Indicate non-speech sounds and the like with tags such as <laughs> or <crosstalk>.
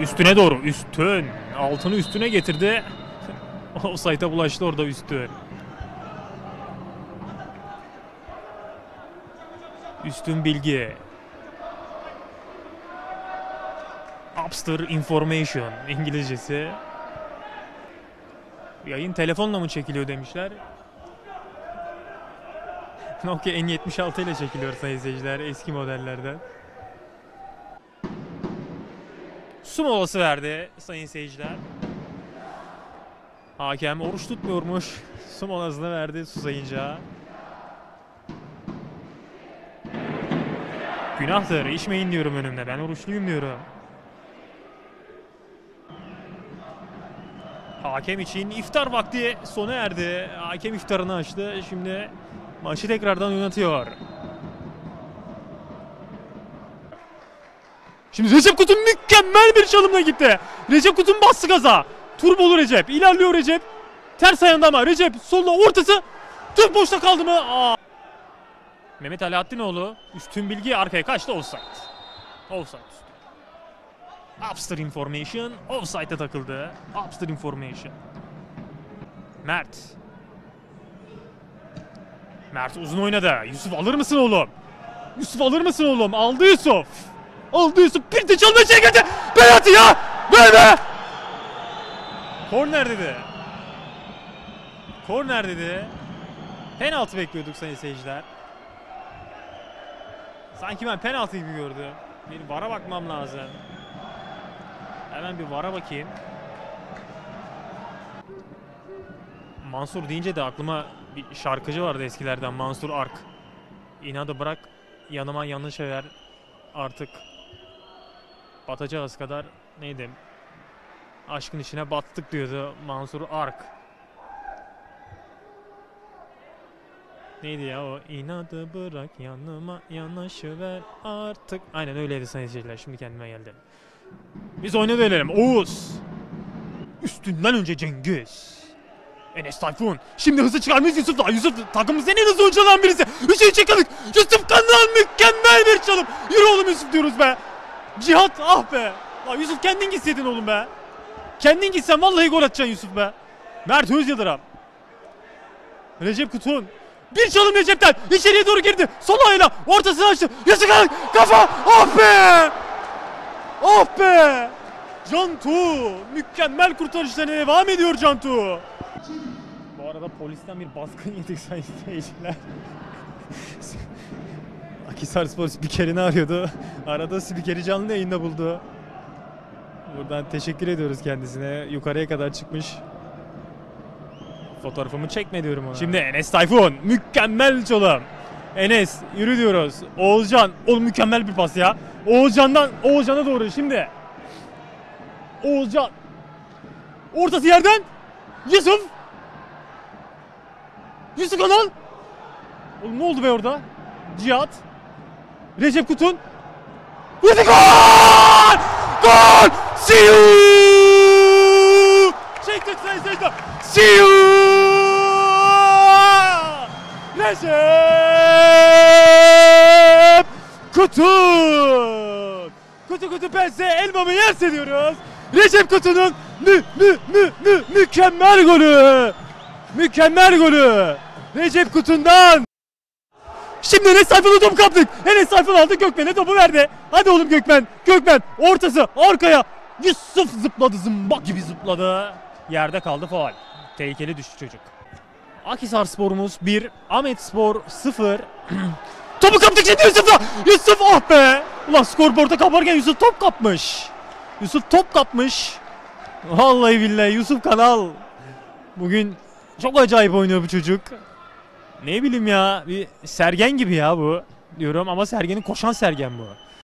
Üstüne doğru. Üstün. Altını üstüne getirdi. <laughs> o sayta bulaştı orada üstün. Üstün bilgi. Upster information İngilizcesi. Yayın telefonla mı çekiliyor demişler. <laughs> Nokia N76 ile çekiliyor sayın izleyiciler eski modellerden. Su molası verdi sayın seyirciler. Hakem oruç tutmuyormuş. <laughs> Su molasını verdi susayınca. Günahtır içmeyin diyorum önümde ben oruçluyum diyorum. Hakem için iftar vakti sona erdi. Hakem iftarını açtı. Şimdi maçı tekrardan oynatıyor. Şimdi Recep Kutun mükemmel bir çalımla gitti. Recep Kutun bastı gaza. Turbolu Recep. ilerliyor Recep. Ters ayağında ama Recep solla ortası. Tüm boşta kaldı mı? Aa. Mehmet Alaaddinoğlu üstün bilgi arkaya kaçtı offside. Offside üstü. Upster information offside'e takıldı. Upster information. Mert. Mert uzun oynadı. Yusuf alır mısın oğlum? Yusuf alır mısın oğlum? Aldı Yusuf. Aldı Yusuf. Bir de çalmaya şey geldi. Penaltı ya. Be. Korner dedi. Korner dedi. Penaltı bekliyorduk sayın seyirciler. Sanki ben penaltı gibi gördüm. Bir vara bakmam lazım. Hemen bir vara bakayım. Mansur deyince de aklıma bir şarkıcı vardı eskilerden Mansur Ark. İnadı bırak yanıma yanlış ver artık batacağız kadar neydi? Aşkın içine battık diyordu Mansur Ark. Neydi ya o? İnadı bırak yanıma yanaşıver artık. Aynen öyleydi sayın seyirciler. Şimdi kendime geldim. Biz oyuna dönelim. Oğuz. Üstünden önce Cengiz. Enes Tayfun. Şimdi hızlı çıkarmış Yusuf'la. Yusuf takımımızın en hızlı oyuncularından birisi. Üçüncü çıkardık. Yusuf Kanal mükemmel bir çalım. Yürü oğlum Yusuf diyoruz be. Cihat ah be. Lan Yusuf kendin gitseydin oğlum be. Kendin gitsen vallahi gol atacaksın Yusuf be. Mert Özyıldırım. Recep Kutun. Bir çalım Recep'ten. İçeriye doğru girdi. Sol ayağıyla ortasını açtı. Yusuf kafa. Ah be. Ah be. Cantu. Mükemmel kurtarışlarına devam ediyor Cantu. Bu arada polisten bir baskın yedik sayın seyirciler. Akisar Spor spikerini arıyordu. <laughs> Arada spikeri canlı yayında buldu. Buradan teşekkür ediyoruz kendisine. Yukarıya kadar çıkmış. Fotoğrafımı çekme diyorum ona. Şimdi Enes Tayfun. Mükemmel çalım. Enes yürü diyoruz. Oğulcan. Oğlum mükemmel bir pas ya. Oğulcan'dan Oğulcan'a doğru şimdi. Oğulcan. Ortası yerden. Yusuf. Yusuf Kanal. Oğlum ne oldu be orada? Cihat. Recep Kutun. Yusuf gol! Gol! Siyu! Çektik sayın seyirciler. Siyu! Recep Kutun! Kutu kutu pense elmamı yerse diyoruz. Recep Kutu'nun mü mü mü mü mükemmel golü. Mükemmel golü. Recep Kutun'dan. Şimdi Enes Tayfun'u top kaptık. Enes Tayfun aldı Gökmen'e topu verdi. Hadi oğlum Gökmen. Gökmen ortası arkaya. Yusuf zıpladı zımbak gibi zıpladı. Yerde kaldı faal. Tehlikeli düştü çocuk. Akhisar sporumuz 1, Ahmet Spor 0. <clears throat> Topu kaptık şimdi Yusuf'la. Yusuf ah be. Ulan skorboarda kaparken Yusuf top kapmış. Yusuf top kapmış. Vallahi billahi Yusuf Kanal. Bugün çok acayip oynuyor bu çocuk. Ne bileyim ya bir Sergen gibi ya bu diyorum ama Sergen'in koşan Sergen bu.